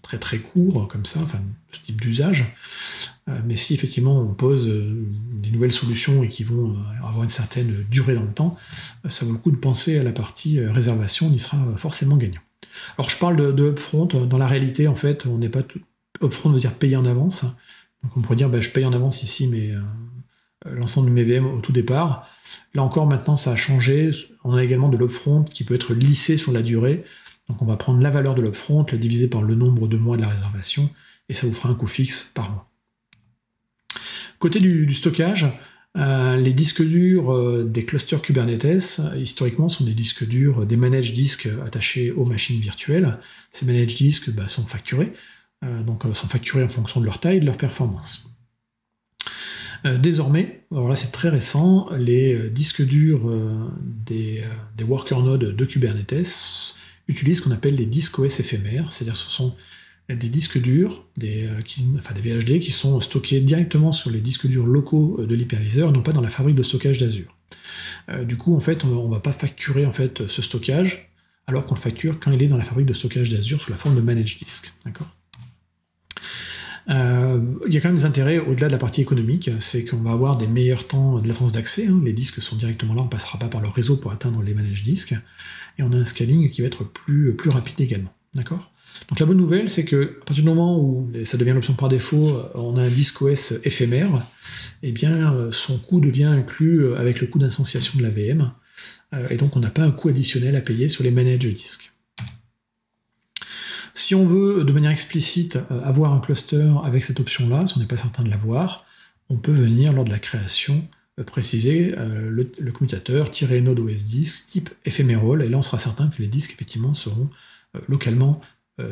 très très courts comme ça, enfin, ce type d'usage. Euh, mais si effectivement on pose euh, des nouvelles solutions et qui vont euh, avoir une certaine durée dans le temps, ça vaut le coup de penser à la partie réservation, on y sera forcément gagnant. Alors je parle de, upfront, dans la réalité en fait on n'est pas tout, upfront veut dire payer en avance, donc on pourrait dire bah, je paye en avance ici mais l'ensemble de mes VM au tout départ. Là encore maintenant ça a changé, on a également de l'upfront qui peut être lissé sur la durée, donc on va prendre la valeur de l'upfront, la diviser par le nombre de mois de la réservation, et ça vous fera un coût fixe par mois. Côté du, stockage, euh, les disques durs euh, des clusters Kubernetes, historiquement, sont des disques durs, des managed disques attachés aux machines virtuelles. Ces managed disques bah, sont facturés, euh, donc sont facturés en fonction de leur taille et de leur performance. désormais, alors là c'est très récent, les disques durs des, des worker nodes de Kubernetes utilisent ce qu'on appelle les disques OS éphémères, c'est-à-dire ce sont des disques durs, des, euh, enfin des VHD, qui sont stockés directement sur les disques durs locaux euh, de l'hyperviseur, non pas dans la fabrique de stockage d'Azure. Euh, du coup, en fait, on ne va pas facturer en fait, ce stockage, alors qu'on le facture quand il est dans la fabrique de stockage d'Azure sous la forme de managed disk. D'accord? Il y a quand même des intérêts au-delà de la partie économique, c'est qu'on va avoir des meilleurs temps de latence d'accès. Hein. les disques sont directement là, on ne passera pas par le réseau pour atteindre les managed disques. Et on a un scaling qui va être plus, plus rapide également. D'accord? Donc la bonne nouvelle, c'est que à partir du moment où ça devient l'option par défaut, euh, on a un disque OS éphémère, eh bien euh, son coût devient inclus euh, avec le coût d'instanciation de la VM, et donc on n'a pas un coût additionnel à payer sur les managed disques. Si on veut de manière explicite avoir un cluster avec cette option-là, si on n'est pas certain de l'avoir, on peut venir lors de la création préciser le, commutateur node OS disk type ephemeral, et là on sera certain que les disques effectivement seront localement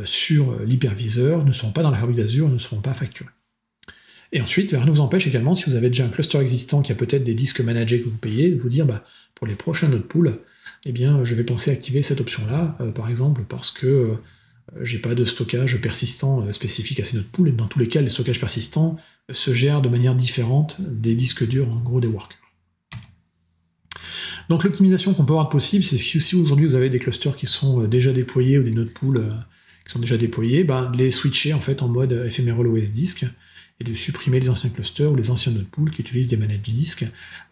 sur l'hyperviseur ne seront pas dans la fabrique d'Azure, ne seront pas facturés. Et ensuite, rien ne vous empêche également, si vous avez déjà un cluster existant qui a peut-être des disques managés que vous payez, de vous dire bah, pour les prochains node pools, eh bien, je vais penser à activer cette option-là, euh, par exemple, parce que euh, j'ai pas de stockage persistant spécifique à ces node pools, et dans tous les cas, les stockages persistants se gèrent de manière différente des disques durs, en gros des workers. Donc l'optimisation qu'on peut avoir possible, c'est si aujourd'hui vous avez des clusters qui sont déjà déployés ou des node pools qui sont déjà déployés, ben, de les switcher en fait en mode ephemeral OS disk, et de supprimer les anciens clusters ou les anciens node pools qui utilisent des managed disques.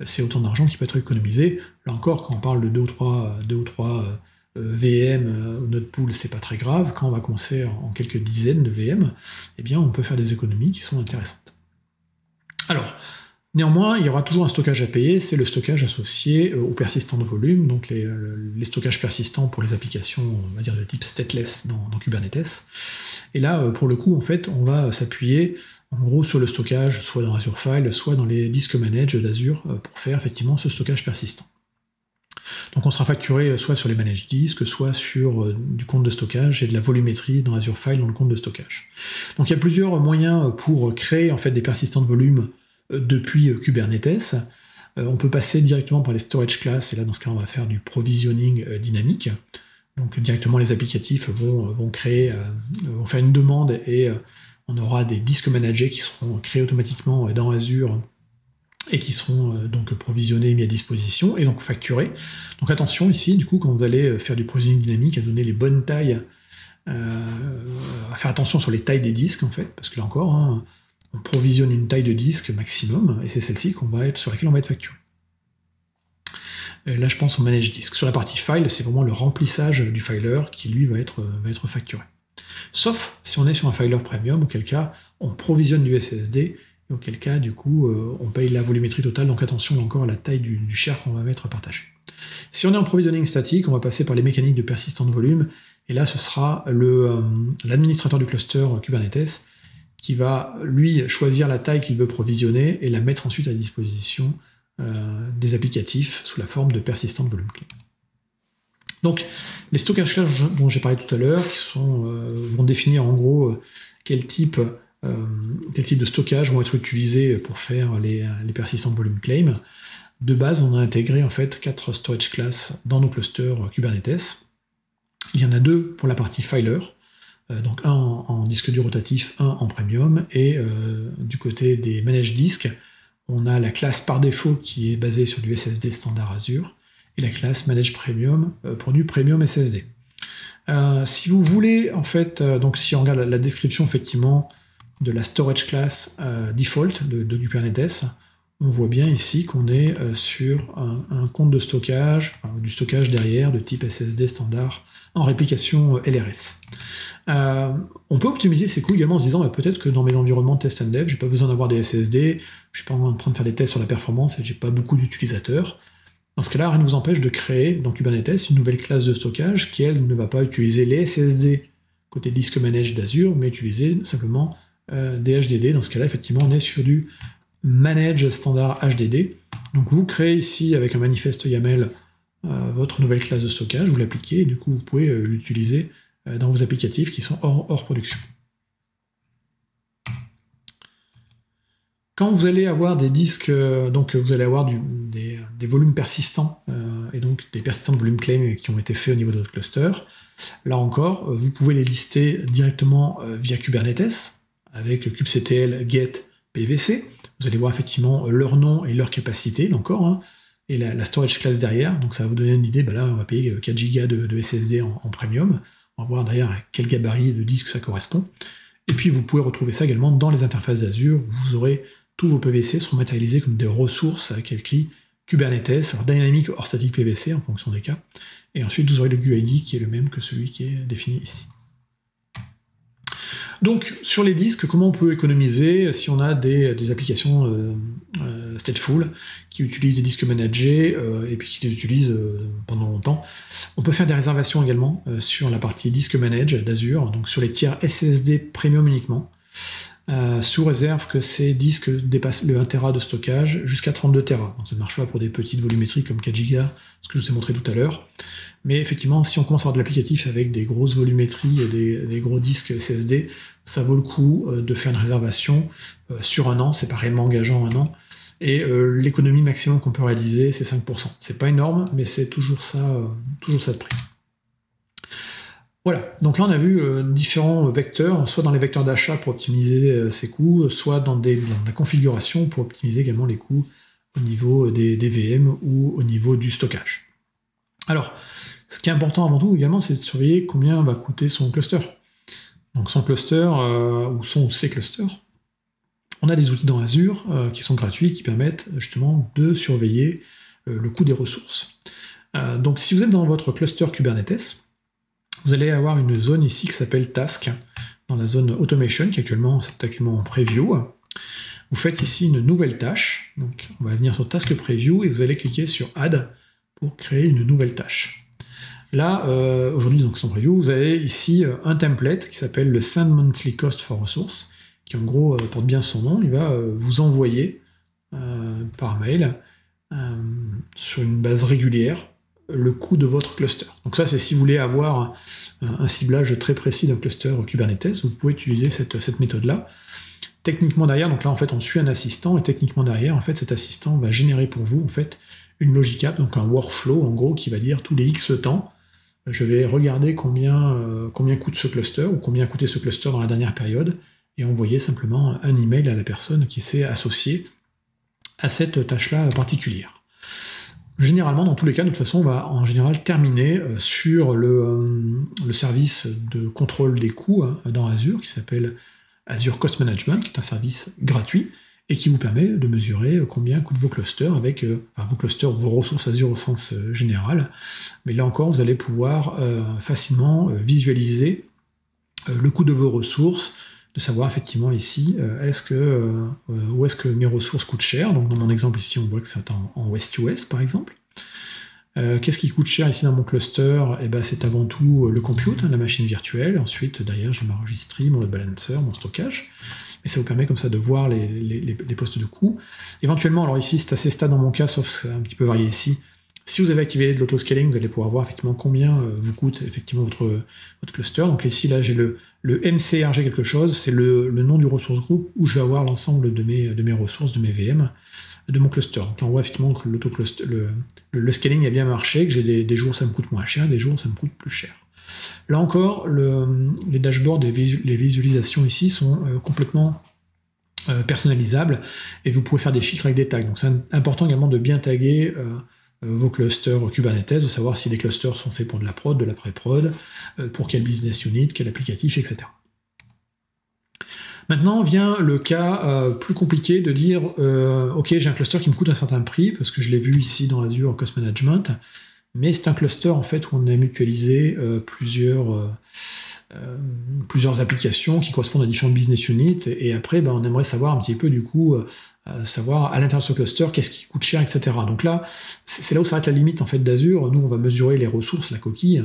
C'est autant d'argent qui peut être économisé. Là encore, quand on parle de 2 ou 3, ou 3 VM ou node pool, c'est pas très grave. Quand on va commencer en quelques dizaines de VM, eh bien, on peut faire des économies qui sont intéressantes. Alors, Néanmoins, il y aura toujours un stockage à payer, c'est le stockage associé euh, au persistant de volume, donc euh, les, stockages persistants pour les applications, on va de type stateless dans, Kubernetes. Et là, euh, pour le coup, en fait, on va s'appuyer en gros sur le stockage, soit dans Azure File, soit dans les disques manage d'Azure, pour faire effectivement ce stockage persistant. Donc on sera facturé soit sur les managed disques, soit sur du compte de stockage et de la volumétrie dans Azure File dans le compte de stockage. Donc il y a plusieurs moyens pour créer en fait des persistants de volume depuis euh, Kubernetes. Euh, on peut passer directement par les storage classes, et là dans ce cas on va faire du provisioning euh, dynamique. Donc directement les applicatifs vont, créer, vont faire une demande et on aura des disques managés qui seront créés automatiquement dans Azure et qui seront donc provisionnés, mis à disposition et donc facturés. Donc attention ici, du coup, quand vous allez faire du provisioning dynamique, à donner les bonnes tailles, à faire attention sur les tailles des disques en fait, parce que là encore, hein, on provisionne une taille de disque maximum, et c'est celle-ci sur laquelle on va être facturé. Là, je pense au manage disk. Sur la partie file, c'est vraiment le remplissage du filer qui, lui, va être, va être facturé. Sauf si on est sur un filer premium, auquel cas, on provisionne du SSD, et auquel cas, du coup, euh, on paye la volumétrie totale, donc attention encore à la taille du, du share qu'on va mettre partagé. Si on est en provisioning statique, on va passer par les mécaniques de persistant volume, et là, ce sera euh, l'administrateur du cluster Kubernetes qui va, lui, choisir la taille qu'il veut provisionner et la mettre ensuite à disposition euh, des applicatifs sous la forme de persistant de volume clé. Donc, les stockages dont j'ai parlé tout à l'heure, qui euh, vont définir en gros euh, quel type, de stockage vont être utilisés pour faire les, les persistants volume claim. De base, on a intégré en fait quatre storage classes dans nos clusters Kubernetes. Il y en a deux pour la partie filer, donc un en, disque dur rotatif, un en premium, et euh, du côté des manage disques, on a la classe par défaut qui est basée sur du SSD standard Azure, et la classe manage premium euh, pour du premium SSD. si vous voulez, en fait, donc si on regarde la, description effectivement de la storage class default de, de, on voit bien ici qu'on est sur un, compte de stockage, du stockage derrière de type SSD standard en réplication LRS. Euh, on peut optimiser ces coûts également en se disant bah, peut-être que dans mes environnements test and dev, j'ai pas besoin d'avoir des SSD, je suis pas en train de faire des tests sur la performance et j'ai pas beaucoup d'utilisateurs. Dans ce cas-là, rien ne vous empêche de créer dans Kubernetes une nouvelle classe de stockage qui, elle, ne va pas utiliser les SSD côté disque manage d'Azure, mais utiliser simplement euh, des HDD. Dans ce cas-là, effectivement, on est sur du manage standard HDD. Donc vous créez ici avec un manifeste YAML euh, votre nouvelle classe de stockage, vous l'appliquez et du coup vous pouvez l'utiliser euh, dans vos applicatifs qui sont hors, production. Quand vous allez avoir des disques, euh, donc vous allez avoir des, volumes persistants, euh, et donc des persistants de volume claim qui ont été faits au niveau de votre cluster, là encore, vous pouvez les lister directement via Kubernetes, avec kubectl get pvc. Vous allez voir effectivement leur nom et leur capacité, encore, hein, et la, storage class derrière, donc ça va vous donner une idée, bah là on va payer 4 Go de, SSD en premium, on va voir d'ailleurs à quel gabarit de disque ça correspond. Et puis vous pouvez retrouver ça également dans les interfaces d'Azure. Vous aurez tous vos PVC seront matérialisés comme des ressources avec écrit Kubernetes, alors dynamique hors statique PVC en fonction des cas. Et ensuite vous aurez le GUID qui est le même que celui qui est défini ici. Donc, sur les disques, comment on peut économiser si on a des, applications euh, euh, stateful qui utilisent des disques managés euh, et puis qui les utilisent pendant longtemps On peut faire des réservations également sur la partie disque manage d'Azure, donc sur les tiers SSD premium uniquement, sous réserve que ces disques dépassent le 1 Tera de stockage jusqu'à 32 Tera. Donc ça ne marche pas pour des petites volumétries comme 4 Go, ce que je vous ai montré tout à l'heure. Mais effectivement, si on commence à avoir de l'applicatif avec des grosses volumétries et des, gros disques SSD, ça vaut le coup euh, de faire une réservation euh, sur un an, c'est pas réellement engageant un an. Et euh, l'économie maximum qu'on peut réaliser, c'est 5%. C'est pas énorme, mais c'est toujours ça, toujours ça de prix. Voilà, donc là on a vu différents vecteurs, soit dans les vecteurs d'achat pour optimiser ses coûts, soit dans, la configuration pour optimiser également les coûts au niveau des, VM ou au niveau du stockage. Alors, ce qui est important avant tout également, c'est de surveiller combien va coûter son cluster. Donc son cluster, euh, ou son ou ses clusters, on a des outils dans Azure qui sont gratuits, qui permettent justement de surveiller le coût des ressources. donc si vous êtes dans votre cluster Kubernetes, vous allez avoir une zone ici qui s'appelle Task, dans la zone Automation, qui actuellement, est actuellement en preview. Vous faites ici une nouvelle tâche. Donc, on va venir sur Task Preview et vous allez cliquer sur Add pour créer une nouvelle tâche. Là, euh, aujourd'hui, donc sans preview, vous avez ici euh, un template qui s'appelle le Send Monthly Cost for Resource, qui en gros euh, porte bien son nom. Il va vous envoyer par mail sur une base régulière le coût de votre cluster. Donc ça, c'est si vous voulez avoir un, ciblage très précis d'un cluster Kubernetes, vous pouvez utiliser cette, cette méthode-là. Techniquement derrière, donc là en fait on suit un assistant et techniquement derrière, en fait cet assistant va générer pour vous en fait une logic app, donc un workflow en gros qui va dire tous les X temps, je vais regarder combien, euh, combien coûte ce cluster ou combien a coûté ce cluster dans la dernière période et envoyer simplement un email à la personne qui s'est associée à cette tâche-là particulière. Généralement, dans tous les cas, de toute façon, on va en général terminer euh, sur euh, le, service de contrôle des coûts hein, dans Azure, qui s'appelle Azure Cost Management, qui est un service gratuit et qui vous permet de mesurer combien coûtent vos clusters avec euh, vos clusters, vos ressources Azure au sens général. Mais là encore, vous allez pouvoir facilement visualiser le coût de vos ressources, de savoir effectivement ici euh, est-ce que euh, où est-ce que mes ressources coûtent cher. Donc dans mon exemple ici, on voit que c'est en, West par exemple. Euh, qu'est-ce qui coûte cher ici dans mon cluster? Eh ben, C'est avant tout le compute, la machine virtuelle. Ensuite, derrière, j'ai ma registrie, mon load balancer, mon stockage. Et ça vous permet comme ça de voir les, postes de coût. Éventuellement, alors ici, c'est assez stable dans mon cas, sauf que c'est un petit peu varié ici. Si vous avez activé de l'autoscaling, vous allez pouvoir voir effectivement combien euh, vous coûte effectivement votre, cluster. Donc ici, là, j'ai le, le MCRG quelque chose, c'est le, nom du ressource group où je vais avoir l'ensemble de mes ressources, de mes VM, de mon cluster. Donc on voit effectivement que le, scaling a bien marché, que j'ai des, jours ça me coûte moins cher, des jours ça me coûte plus cher. Là encore, les dashboards, les, les visualisations ici sont euh, complètement euh, personnalisables et vous pouvez faire des filtres avec des tags. Donc c'est important également de bien taguer euh, vos clusters Kubernetes, de savoir si les clusters sont faits pour de la prod, de la pré-prod, pour quel business unit, quel applicatif, etc. Maintenant vient le cas euh, plus compliqué de dire ok j'ai un cluster qui me coûte un certain prix parce que je l'ai vu ici dans Azure Cost Management, mais c'est un cluster en fait où on a mutualisé plusieurs plusieurs applications qui correspondent à différents business units et après ben, on aimerait savoir un petit peu du coup savoir à l'intérieur de ce cluster qu'est-ce qui coûte cher, etc. Donc là, c'est là où s'arrête la limite en fait d'Azure. Nous, on va mesurer les ressources, la coquille.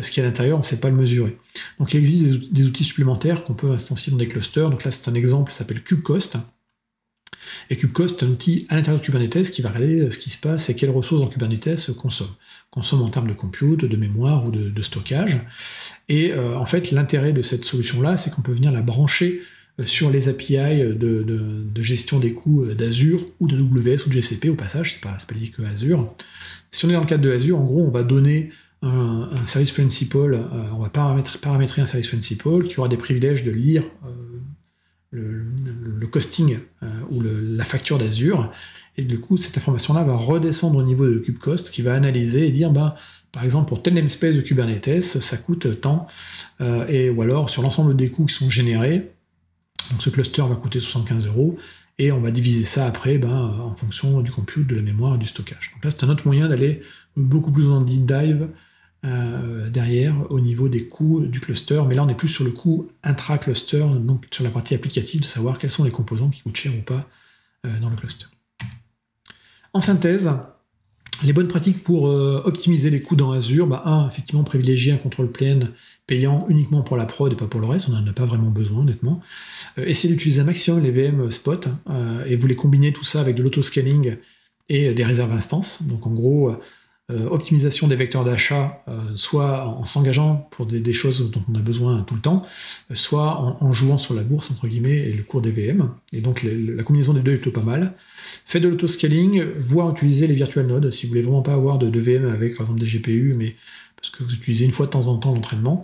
Ce qui est à l'intérieur, on ne sait pas le mesurer. Donc il existe des, outils supplémentaires qu'on peut instancier dans des clusters. Donc là, c'est un exemple, ça s'appelle KubeCost. Et KubeCost, c'est un outil à l'intérieur de Kubernetes qui va regarder ce qui se passe et quelles ressources dans Kubernetes consomme. Consomme en termes de compute, de mémoire ou de, stockage. Et euh, en fait, l'intérêt de cette solution-là, c'est qu'on peut venir la brancher euh, sur les API de, gestion des coûts euh, d'Azure ou de WS ou de GCP au passage, c'est pas, pas lié que Azure. Si on est dans le cadre de Azure, en gros, on va donner un, service principal, euh, on va paramétrer, un service principal qui aura des privilèges de lire le, costing ou la facture d'Azure. Et du coup, cette information-là va redescendre au niveau de KubeCost qui va analyser et dire, ben, par exemple, pour tel namespace de Kubernetes, ça coûte tant, et, ou alors sur l'ensemble des coûts qui sont générés, donc ce cluster va coûter 75 euros et on va diviser ça après ben, en fonction du compute, de la mémoire et du stockage. Donc là, c'est un autre moyen d'aller beaucoup plus en deep dive euh, derrière au niveau des coûts du cluster, mais là on est plus sur le coût intra-cluster, donc sur la partie applicative, de savoir quels sont les composants qui coûtent cher ou pas euh, dans le cluster. En synthèse, les bonnes pratiques pour euh, optimiser les coûts dans Azure, bah, un, effectivement, privilégier un contrôle plein payant uniquement pour la prod et pas pour le reste, on n'en a pas vraiment besoin honnêtement. Euh, essayez d'utiliser un maximum les VM spot euh, et vous les combinez tout ça avec de l'autoscaling et des réserves instances. Donc en gros, optimisation des vecteurs d'achat, soit en, s'engageant pour des, choses dont on a besoin tout le temps, soit en, jouant sur la bourse, entre guillemets, et le cours des VM. Et donc la combinaison des deux est plutôt pas mal. Faites de l'autoscaling, voire utiliser les virtual nodes, si vous voulez vraiment pas avoir de, VM avec par exemple des GPU, mais parce que vous utilisez une fois de temps en temps l'entraînement.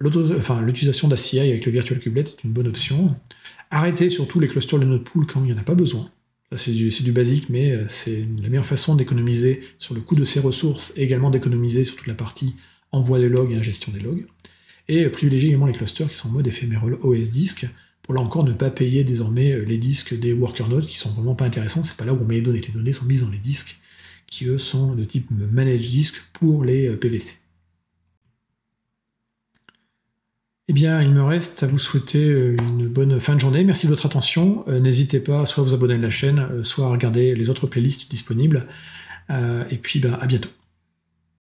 L'utilisation d'ACI avec le Virtual Kubelet est une bonne option. Arrêtez surtout les clusters de node pool quand il n'y en a pas besoin. C'est du, basique, mais euh, c'est la meilleure façon d'économiser sur le coût de ces ressources et également d'économiser sur toute la partie envoi des logs et ingestion des logs. Et euh, privilégiez également les clusters qui sont en mode éphéméral OS disk pour là encore ne pas payer désormais les disques des worker nodes qui sont vraiment pas intéressants. C'est pas là où on met les données. Les données sont mises dans les disques qui eux sont de type manage disk pour les PVC. Eh bien, il me reste à vous souhaiter une bonne fin de journée. Merci de votre attention. N'hésitez pas soit à vous abonner à la chaîne, soit à regarder les autres playlists disponibles. Et puis, ben, à bientôt.